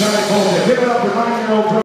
Give it up for nine-year-old